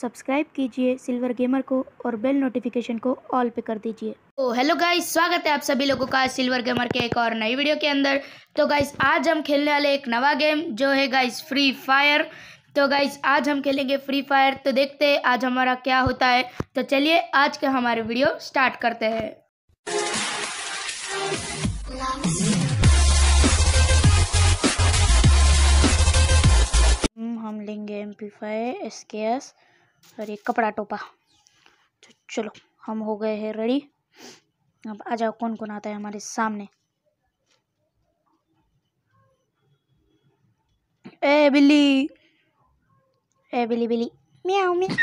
Subscribe कीजिए silver gamer को और बेल नोटिफिकेशन को ऑल पे कर दीजिए। तो हेलो गाइस स्वागत है आप सभी लोगों का सिल्वर गेमर के एक और नई वीडियो के अंदर। तो गाइस आज हम खेलने वाले एक नवा गेम जो है गाइस फ्री फायर तो गाइस आज हम खेलेंगे फ्री फायर तो देखते हैं आज हमारा क्या होता है। तो चलिए आज का हमारे वीडियो स्टार्ट करते हैं। हम लेंगे M P five S K S और एक कपड़ा टोपा। तो चलो, हम हो गए हैं रेडी अब आ जाओ कौन कौन आता है हमारे सामने? ए, बिल्ली। ए, बिल्ली बिल्ली। म्याऊ म्याऊ।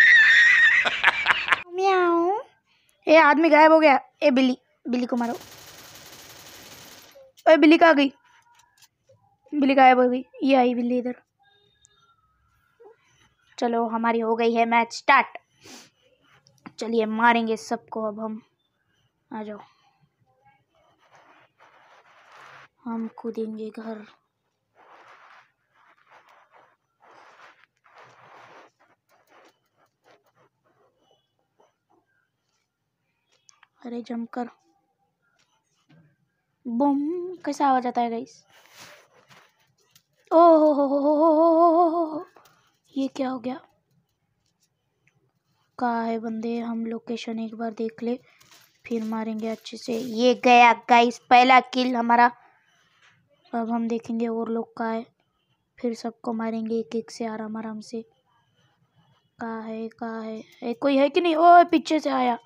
म्याऊ। ए, आदमी गायब हो गया। ए, बिल्ली बिल्ली को मारो। ए, बिल्ली कहाँ गई? बिल्ली गायब हो गई। ये आई बिल्ली इधर। चलो हमारी हो गई है मैच स्टार्ट। चलिए मारेंगे सबको अब हम। आ जाओ। हम कूदेंगे घर। अरे जमकर। बम, कैसा आवाज़ आता है गाइस ओ हो हो हो हो हो। क्या हो गया? कहा है बंदे हम लोकेशन एक बार देख ले फिर मारेंगे अच्छे से। ये गया गाइस पहला किल हमारा। अब हम देखेंगे और लोग कहा है। फिर सबको मारेंगे एक एक से आराम आराम से। कहा है कहा है। ए, कोई है कि नहीं? ओ पीछे से आया।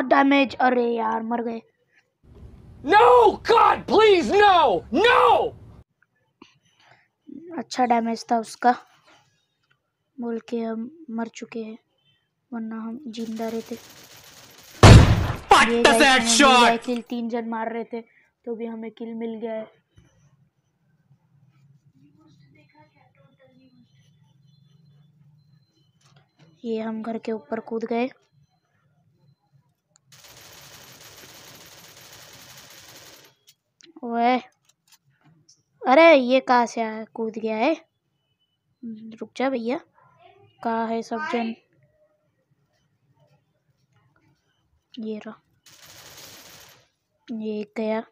डैमेज अरे यार मर गए। No! God, please, no! No! अच्छा डैमेज था उसका बोल के हम मर चुके हैं वरना हम ज़िंदा रहते ये? किल तीन जन मार रहे थे तो भी हमें किल मिल गया है ये हम घर के ऊपर कूद गए ओए अरे ये कहाँ से आया? कूद गया है। रुक जा भैया। कहाँ है सब जन? ये रहा। ये गया।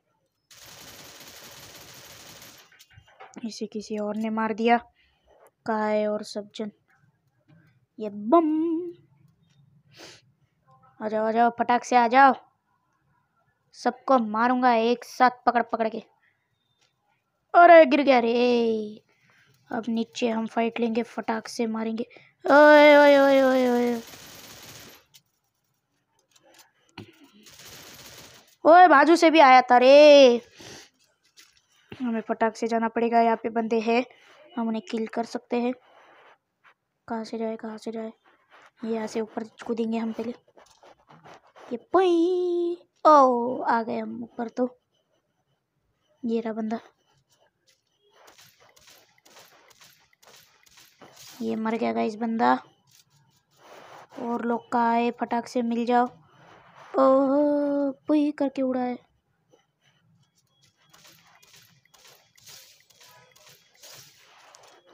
इसे किसी और ने मार दिया। कहा है और सब जन? ये बम। आ जाओ आ जाओ फटाक से आ जाओ। सबको मारूँगा एक साथ पकड़ पकड़ के। अरे, गिर गया रे। अब नीचे हम फाइट लेंगे, फटाक से मारेंगे। ओए ओए ओए ओए ओए। ओए, बाजू से भी आया था रे। हमें फटाक से जाना पड़ेगा, यहाँ पे बंदे हैं। हम उन्हें किल कर सकते हैं। कहाँ से जाए, कहाँ से जाए? यहाँ से ऊपर कूदेंगे हम पहले। ये पई। ओ आ गए हम ऊपर तो। ये रहा बंदा। ये मर गया गाइस बंदा। और लोग का आए, फटाक से मिल जाओ। ओह, पुई करके उड़ा है।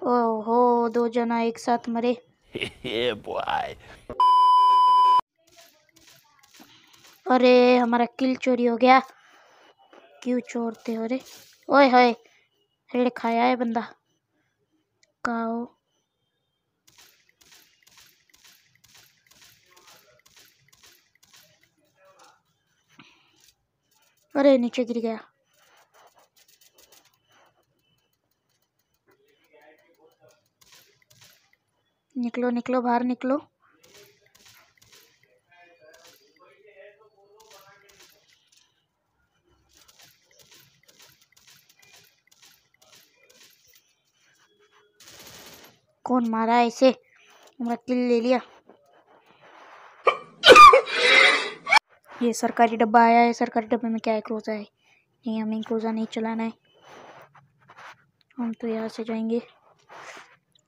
ओहो, दो जना एक साथ मरे। boy. अरे, हमारा किल चोरी हो गया। क्यों चोरते हो रे? ओए होए हेड खाया है बंदा। काओ। अरे, नीचे गिर गया। निकलो निकलो, बाहर निकलो। कौन मारा है इसे? किल ले लिया। ये सरकारी डब्बा आया है, सरकारी डब्बे में क्या क्रोजा है। नहीं, हमें क्रोजा नहीं चलाना है। हम तो यहाँ से जाएँगे।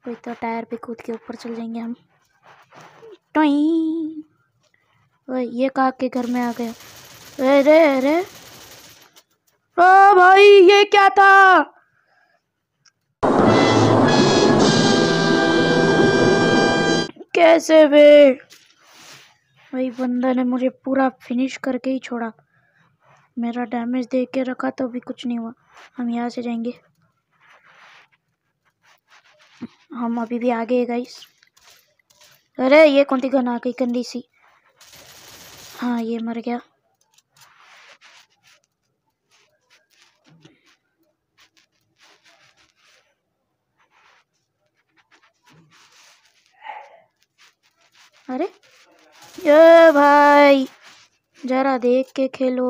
कोई तो टायर पे कूद के ऊपर चल जाएँगे हम। टोई। ये कहा के घर में आ गया? अरे अरे। ओ भाई, ये क्या था? कैसे वे वही बंदा ने मुझे पूरा फिनिश करके ही छोड़ा। मेरा डैमेज दे के रखा तो भी कुछ नहीं हुआ। हम यहाँ से जाएँगे। हम अभी भी आगे है गाइस अरे, ये कौन थी गन आ गई कंडी सी? हाँ ये मर गया। अरे ये भाई जरा देख के खेलो।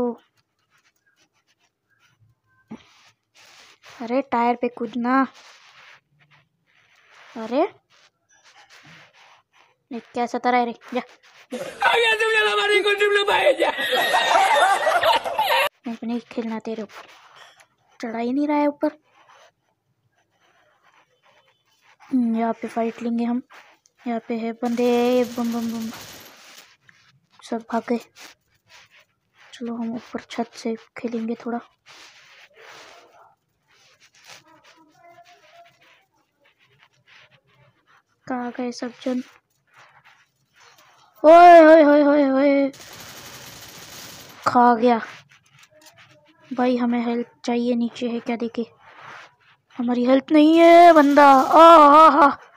अरे टायर पे कूदना अरे कैसा तरह है रे? जा। नहीं नहीं खेलना तेरे ऊपर। चढ़ा ही नहीं रहा है ऊपर। यहाँ पे फाइट लेंगे हम। यहाँ पे है, बंदे, बम बम बम। सब भाग। चलो हम ऊपर छत से खेलेंगे थोड़ा। कहाँ गए सब जन? ओए, होए होए होए होए। खा गया। भाई, हमें हेल्प चाहिए नीचे है क्या देखे? हमारी हेल्प नहीं है, बंदा। आ।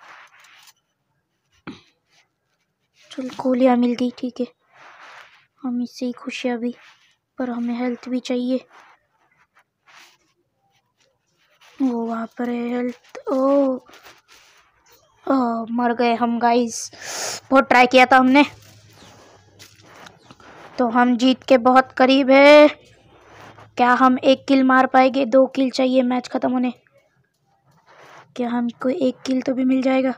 चल गोलियाँ मिल गई, ठीक है। हम इससे ही खुश हैं अभी, पर हमें हेल्थ भी चाहिए। वो वहाँ पर है हेल्थ ओ ओ मर गए हम गाइस बहुत ट्राई किया था हमने। तो हम जीत के बहुत करीब है। क्या हम एक किल मार पाएँगे? दो किल चाहिए मैच खत्म होने। क्या हमको एक किल तो भी मिल जाएगा?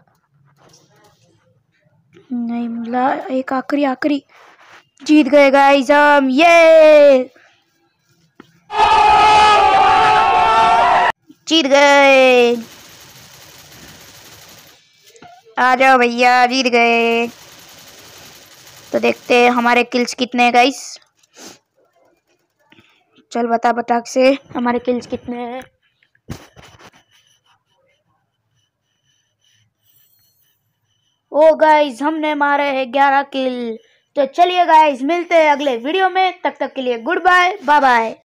नहीं मिला। एक आखिरी आखिरी। जीत गए गाइस हम। ये जीत गए। आ जाओ भैया, जीत गए। तो देखते हैं हमारे किल्स कितने हैं गाइस चल बता बता से, हमारे किल्स कितने हैं। ओ गाइज़ हमने मारे हैं ग्यारह किल तो चलिए गाइज़ मिलते हैं अगले वीडियो में। तब तक के लिए गुड बाय बाय बाय